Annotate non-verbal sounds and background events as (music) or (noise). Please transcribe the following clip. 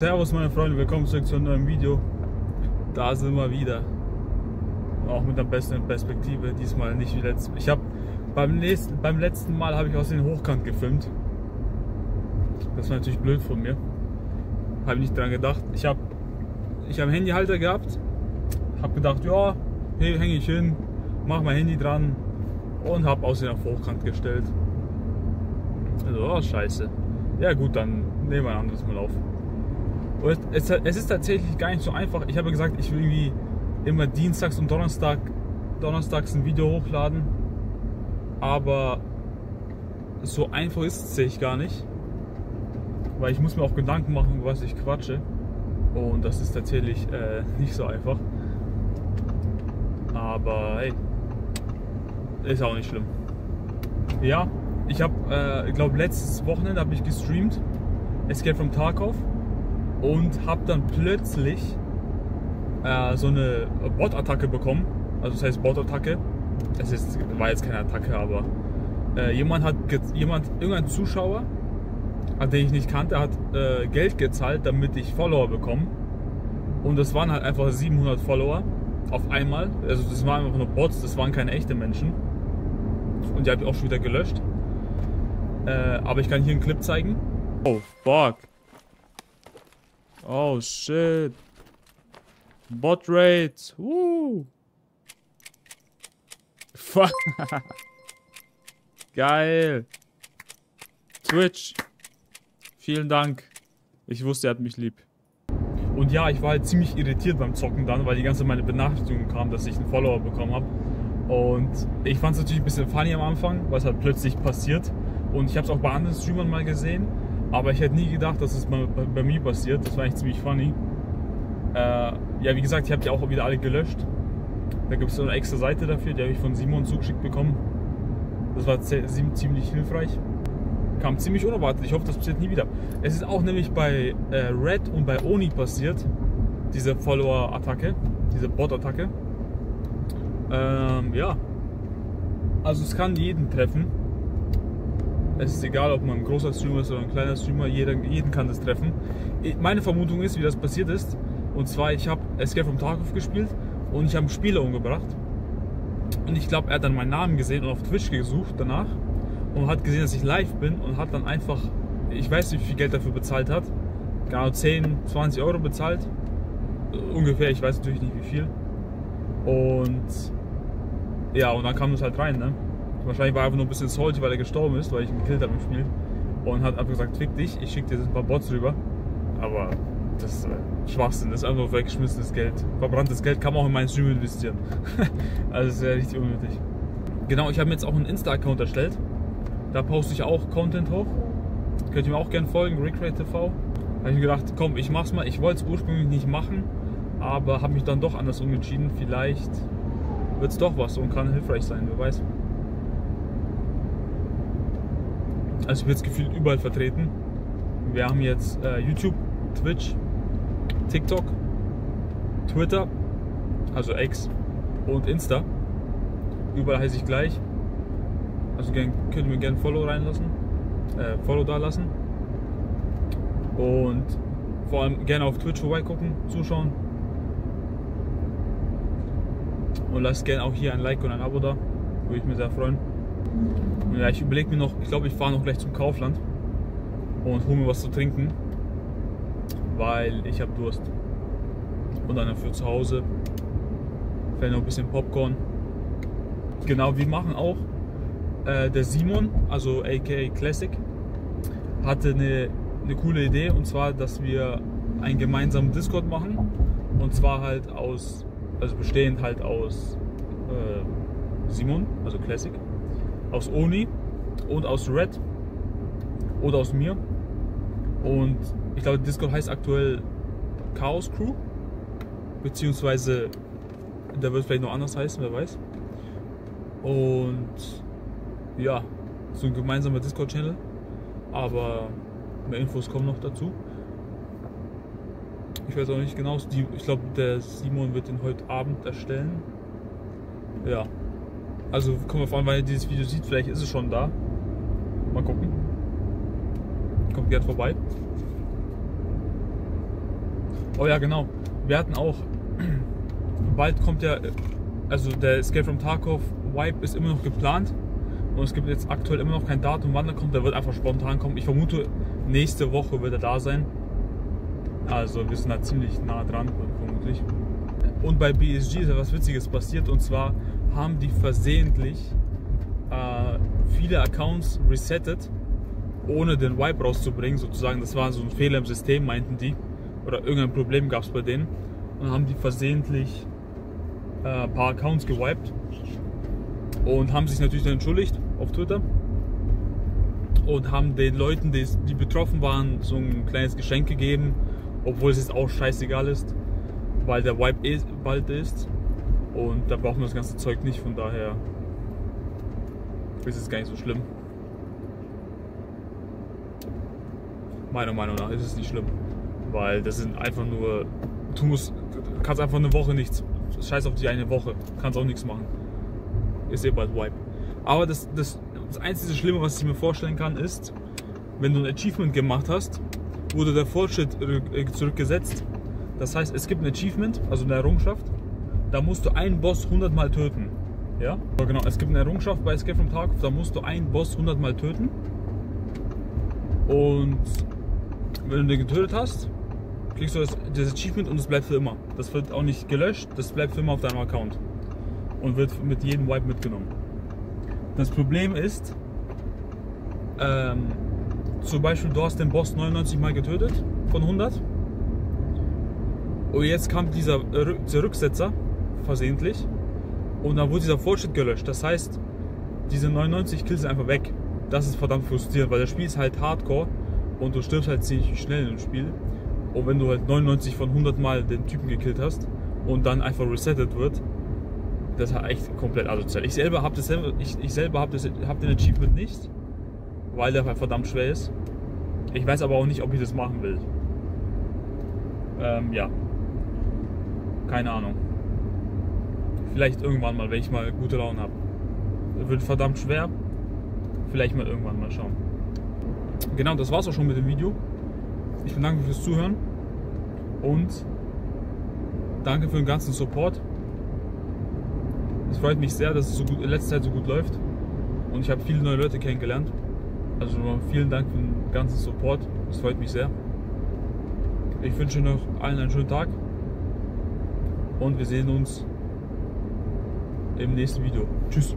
Servus meine Freunde, willkommen zurück zu einem neuen Video. Da sind wir wieder. Auch mit der besten Perspektive, diesmal nicht wie letztes Ich habe beim, beim letzten Mal habe ich aus den Hochkant gefilmt. Das war natürlich blöd von mir. Habe nicht dran gedacht. Ich habe ich hab einen Handyhalter gehabt. Habe gedacht, ja, hey, hänge ich hin, mach mein Handy dran und habe aus den auf Hochkant gestellt. Also, oh, scheiße. Ja gut, dann nehmen wir ein anderes Mal auf. Und es, es, ist tatsächlich gar nicht so einfach. Ich habe gesagt, ich will irgendwie immer dienstags und Donnerstag, donnerstags ein Video hochladen. Aber so einfach ist es sich gar nicht. Weil ich muss mir auch Gedanken machen, was ich quatsche. Und das ist tatsächlich äh, (laughs) nicht so einfach. Aber hey, ist auch nicht schlimm. Ja, ich habe, äh, ich glaube, letztes Wochenende habe ich gestreamt. Escape from Tarkov und habe dann plötzlich äh, so eine Bot-Attacke bekommen. Also das heißt Bot-Attacke. Es ist, war jetzt keine Attacke, aber äh, jemand hat jemand irgendein Zuschauer, den ich nicht kannte, hat äh, Geld gezahlt, damit ich Follower bekomme. Und das waren halt einfach 700 Follower auf einmal. Also das waren einfach nur Bots, das waren keine echten Menschen. Und die habe ich auch schon wieder gelöscht. Äh, aber ich kann hier einen Clip zeigen. Oh, fuck. Oh shit. Bot. Woo. Fuck. (laughs) Geil. Twitch. Vielen Dank. Ich wusste, er hat mich lieb. Und ja, ich war halt ziemlich irritiert beim Zocken dann, weil die ganze meine Benachrichtigung kam, dass ich einen Follower bekommen habe. Und ich fand es natürlich ein bisschen funny am Anfang, es halt plötzlich passiert. Und ich habe es auch bei anderen Streamern mal gesehen. Aber ich hätte nie gedacht, dass es bei, bei, bei mir passiert. Das war eigentlich ziemlich funny. Äh, ja, wie gesagt, ich habe die auch wieder alle gelöscht. Da gibt es eine extra Seite dafür, die habe ich von Simon zugeschickt bekommen. Das war ziemlich hilfreich. Kam ziemlich unerwartet. Ich hoffe, das passiert nie wieder. Es ist auch nämlich bei äh, Red und bei Oni passiert, diese Follower-Attacke, diese Bot-Attacke. Ähm, ja. Also es kann jeden treffen. Es ist egal, ob man ein großer Streamer ist oder ein kleiner Streamer, jeder, jeden kann das treffen. Meine Vermutung ist, wie das passiert ist. Und zwar, ich habe Escape from Tarkov gespielt und ich habe einen Spieler umgebracht. Und ich glaube, er hat dann meinen Namen gesehen und auf Twitch gesucht danach und hat gesehen, dass ich live bin und hat dann einfach, ich weiß nicht, wie viel Geld dafür bezahlt hat. Genau 10, 20 Euro bezahlt. Ungefähr, ich weiß natürlich nicht wie viel. Und ja, und dann kam das halt rein, ne? Wahrscheinlich war er einfach nur ein bisschen salty, weil er gestorben ist, weil ich ihn gekillt habe im Spiel. Und hat einfach gesagt, fick dich, ich schicke dir ein paar Bots rüber. Aber das ist äh, Schwachsinn, das ist einfach weggeschmissenes Geld. Verbranntes Geld kann man auch in meinen Stream investieren. (laughs) also ist ja richtig unnötig. Genau, ich habe mir jetzt auch einen Insta-Account erstellt. Da poste ich auch Content hoch. Könnt ihr mir auch gerne folgen, Rickrate TV. Habe ich mir gedacht, komm, ich mach's mal. Ich wollte es ursprünglich nicht machen, aber habe mich dann doch anders umentschieden. Vielleicht wird es doch was und kann hilfreich sein, wer weiß. Also ich bin jetzt gefühlt überall vertreten. Wir haben jetzt äh, YouTube, Twitch, TikTok, Twitter, also X und Insta. Überall heiße ich gleich. Also könnt ihr mir gerne Follow reinlassen, äh, Follow da lassen. Und vor allem gerne auf Twitch vorbeigucken, zuschauen. Und lasst gerne auch hier ein Like und ein Abo da. Würde ich mir sehr freuen. Ja, ich überlege mir noch, ich glaube, ich fahre noch gleich zum Kaufland und hole mir was zu trinken, weil ich habe Durst. Und dann für zu Hause vielleicht noch ein bisschen Popcorn. Genau, wir machen auch. Äh, der Simon, also aka Classic, hatte eine, eine coole Idee und zwar, dass wir einen gemeinsamen Discord machen. Und zwar halt aus, also bestehend halt aus äh, Simon, also Classic, aus Oni und aus Red oder aus mir. Und ich glaube, Discord heißt aktuell Chaos Crew. Beziehungsweise, der wird vielleicht noch anders heißen, wer weiß. Und ja, so ein gemeinsamer Discord-Channel. Aber mehr Infos kommen noch dazu. Ich weiß auch nicht genau. Ich glaube, der Simon wird den heute Abend erstellen. Ja, also kommen wir vor allem, weil ihr dieses Video sieht, vielleicht ist es schon da. Mal gucken. Kommt gerne vorbei. Oh ja, genau. Wir hatten auch, (clears throat) bald kommt ja, also der Escape from Tarkov Wipe ist immer noch geplant. Und es gibt jetzt aktuell immer noch kein Datum, wann er kommt. Der wird einfach spontan kommen. Ich vermute, nächste Woche wird er da sein. Also wir sind da ziemlich nah dran, vermutlich. Und bei BSG ist ja was Witziges passiert. Und zwar haben die versehentlich äh, viele Accounts resettet, ohne den Wipe rauszubringen. Sozusagen, das war so ein Fehler im System, meinten die. Oder irgendein Problem gab es bei denen. Und haben die versehentlich äh, ein paar Accounts gewiped. Und haben sich natürlich dann entschuldigt auf Twitter. Und haben den Leuten, die, die betroffen waren, so ein kleines Geschenk gegeben. Obwohl es jetzt auch scheißegal ist. Weil der Wipe eh bald ist. Und da brauchen wir das ganze Zeug nicht. Von daher ist es gar nicht so schlimm. Meiner Meinung nach ist es nicht schlimm. Weil das sind einfach nur. Du musst. Kannst einfach eine Woche nichts. Scheiß auf die eine Woche. Kannst auch nichts machen. Ist eh bald Wipe. Aber das, das, das einzige Schlimme, was ich mir vorstellen kann, ist, wenn du ein Achievement gemacht hast, wurde der Fortschritt äh, zurückgesetzt. Das heißt, es gibt ein Achievement, also eine Errungenschaft, da musst du einen Boss 100 Mal töten. Ja? Genau, es gibt eine Errungenschaft bei Escape from Tarkov, da musst du einen Boss 100 Mal töten. Und wenn du den getötet hast, kriegst du das, das Achievement und es bleibt für immer. Das wird auch nicht gelöscht, das bleibt für immer auf deinem Account. Und wird mit jedem Wipe mitgenommen. Das Problem ist, ähm, zum Beispiel du hast den Boss 99 Mal getötet von 100. Und jetzt kam dieser, dieser Rücksetzer versehentlich und dann wurde dieser Fortschritt gelöscht. Das heißt, diese 99 Kills sind einfach weg. Das ist verdammt frustrierend, weil das Spiel ist halt Hardcore und du stirbst halt ziemlich schnell im Spiel. Und wenn du halt 99 von 100 Mal den Typen gekillt hast und dann einfach resettet wird, das ist echt komplett asozial. Ich selber habe das ich, ich selber habe hab den Achievement nicht, weil der halt verdammt schwer ist. Ich weiß aber auch nicht, ob ich das machen will. Ähm, ja. Keine Ahnung. Vielleicht irgendwann mal, wenn ich mal gute Laune habe. Wird verdammt schwer. Vielleicht mal irgendwann mal schauen. Genau, das war's auch schon mit dem Video. Ich bedanke mich fürs Zuhören und danke für den ganzen Support. Es freut mich sehr, dass es so gut, in letzter Zeit so gut läuft und ich habe viele neue Leute kennengelernt. Also vielen Dank für den ganzen Support. Es freut mich sehr. Ich wünsche noch allen einen schönen Tag und wir sehen uns im nächsten Video. Tschüss.